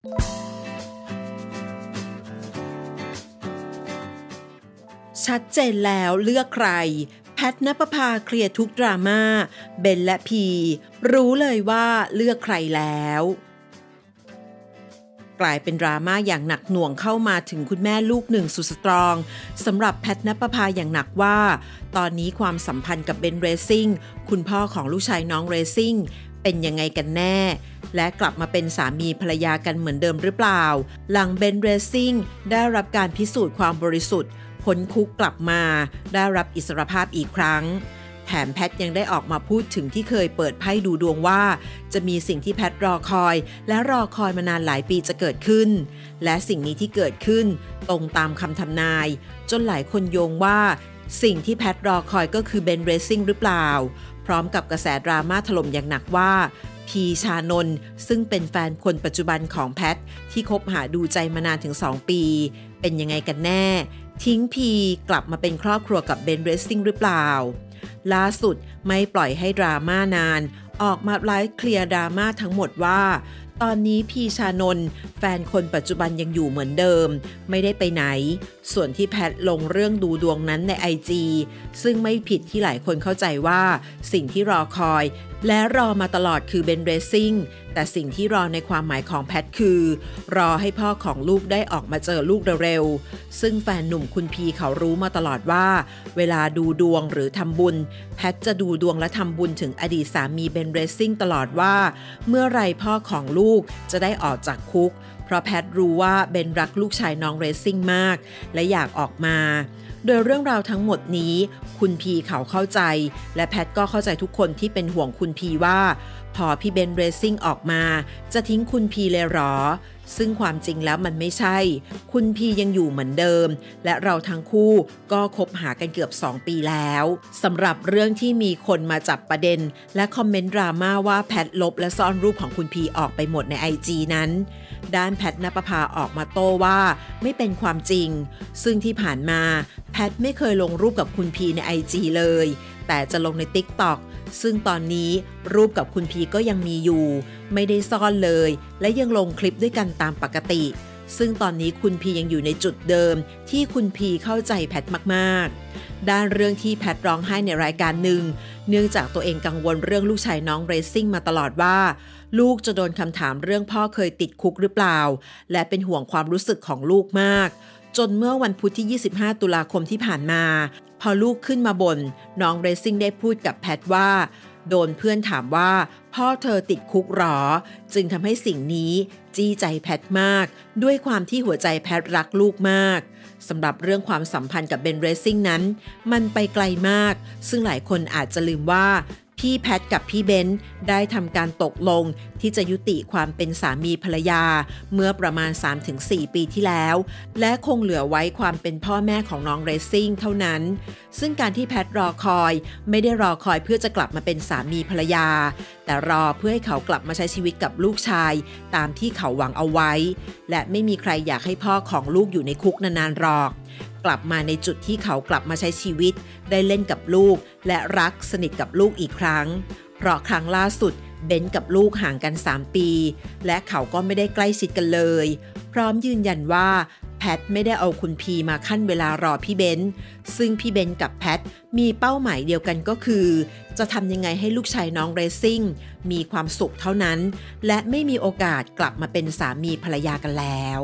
ชัดเจนแล้วเลือกใคร แพทนปภาเคลียร์ทุกดราม่าเบนและพี รู้เลยว่าเลือกใครแล้ว กลายเป็นดราม่าอย่างหนักหน่วงเข้ามาถึงคุณแม่ลูกหนึ่งสุดสตรองสำหรับแพทนปภาอย่างหนักว่า ตอนนี้ความสัมพันธ์กับเบนเรซิ่งคุณพ่อของลูกชายน้องเรซิ่ง เป็นยังไงกันแน่ และกลับมาเป็นสามีภรรยากันเหมือนเดิมหรือเปล่า หลังเบนเรซิ่งได้รับการพิสูจน์ความบริสุทธิ์พ้นคุกกลับมา ได้รับอิสรภาพอีกครั้ง แถมแพทยังได้ออกมาพูดถึงที่เคยเปิดไพ่ดูดวงว่า จะมีสิ่งที่แพทรอคอย และรอคอยมานานหลายปีจะเกิดขึ้น และสิ่งนี้ที่เกิดขึ้น ตรงตามคำทำนาย จนหลายคนโยงว่า สิ่งที่แพทรอคอยก็คือเบนเรซิ่งหรือเปล่า พร้อมกับกระแสดราม่าถล่มอย่างหนักว่าพีชานนท์ซึ่งเป็นแฟนคนปัจจุบันของแพท ที่คบหาดูใจมานานถึง 2 ปี เป็นยังไงกันแน่ ทิ้งพีกลับมาเป็นครอบครัวกับเบนเรซิ่งหรือเปล่า ล่าสุดไม่ปล่อยให้ดราม่านาน ออกมาไลฟ์เคลียร์ดราม่าทั้งหมดว่า ตอนนี้พีชานนท์แฟนคนปัจจุบันยังอยู่เหมือนเดิม ไม่ได้ไปไหน ส่วนที่แพทลงเรื่องดูดวงนั้นใน IG ซึ่งไม่ผิดที่หลายคนเข้าใจว่าสิ่งที่รอคอย และรอมาตลอดคือเบนเรซิ่งแต่สิ่งที่รอในความหมายของแพทคือ รอให้พ่อของลูกได้ออกมาเจอลูกเร็วๆ ซึ่งแฟนหนุ่มคุณพีเขารู้มาตลอดว่า เวลาดูดวงหรือทำบุญ แพทจะดูดวงและทำบุญถึงอดีตสามีเบนเรซิ่งตลอดว่า เมื่อไรพ่อของลูกจะได้ออกจากคุก เพราะแพทรู้ว่าเบนรักลูกชายน้องเรซิ่งมาก และอยากออกมา โดยเรื่องราวทั้งหมดนี้ คุณพีเขาเข้าใจ และแพทก็เข้าใจทุกคนที่เป็นห่วงคุณพีว่า พอพี่เบนเรซิ่งออกมา จะทิ้งคุณพีเลยหรอ ซึ่งความจริงแล้วมันไม่ใช่ คุณพียังอยู่เหมือนเดิม และเราทั้งคู่ก็คบหากันเกือบ 2 ปีแล้วสำหรับเรื่องที่มีคนมาจับประเด็น และคอมเมนต์ดราม่าว่าแพทลบและซ่อนรูปของคุณพีออกไปหมดใน IG นั้น ด้านแพทนปภาออกมาโต้ว่าไม่เป็นความจริง ซึ่งที่ผ่านมาแพทไม่เคยลงรูปกับคุณพีใน IG เลย แต่จะลงใน TikTok ซึ่งตอนนี้รูปกับคุณพีก็ยังมีอยู่ ไม่ได้ซ่อนเลย และยังลงคลิปด้วยกันตามปกติ ซึ่งตอนนี้คุณพียังอยู่ในจุดเดิม ที่คุณพีเข้าใจแพทมากๆ ด้านเรื่องที่แพทร้องไห้ในรายการหนึ่ง เนื่องจากตัวเองกังวลเรื่องลูกชายน้องเรซิ่งมาตลอดว่า ลูกจะโดนคำถามเรื่องพ่อเคยติดคุกหรือเปล่า และเป็นห่วงความรู้สึกของลูกมาก จนเมื่อวันพุธที่ 25 ตุลาคมที่ผ่านมา พอลูกขึ้นมาบน่นน้องเรซิ่งได้พูดกับแพทว่า โดนเพื่อนถามว่า พ่อเธอติดคุกหรอ จึงทำให้สิ่งนี้จี้ใจแพทมาก ด้วยความที่หัวใจแพทรักลูกมากสำหรับเรื่องความสัมพันธ์กับเบนเรซิ่งนั้น มันไปไกลมาก ซึ่งหลายคนอาจจะลืมว่า พี่แพทกับพี่เบนได้ทำการตกลงที่จะยุติความเป็นสามีภรรยา เมื่อประมาณ 3-4 ปีที่แล้ว และคงเหลือไว้ความเป็นพ่อแม่ของน้องเรซิ่งเท่านั้น ซึ่งการที่แพทรอคอยไม่ได้รอคอยเพื่อจะกลับมาเป็นสามีภรรยา แต่รอเพื่อให้เขากลับมาใช้ชีวิตกับลูกชาย ตามที่เขาหวังเอาไว้ และไม่มีใครอยากให้พ่อของลูกอยู่ในคุกนานๆหรอก กลับมาในจุดที่เขากลับมาใช้ชีวิต ได้เล่นกับลูก และรักสนิทกับลูกอีกครั้ง เพราะครั้งล่าสุดเบนกับลูกห่างกัน 3 ปี และเขาก็ไม่ได้ใกล้ชิดกันเลย พร้อมยืนยันว่าแพทไม่ได้เอาคุณพีมาขั้นเวลารอพี่เบนซึ่งพี่เบนกับแพทมีเป้าหมายเดียวกันก็คือ จะทำยังไงให้ลูกชายน้องเรซิ่งมีความสุขเท่านั้น และไม่มีโอกาสกลับมาเป็นสามีภรรยากันแล้ว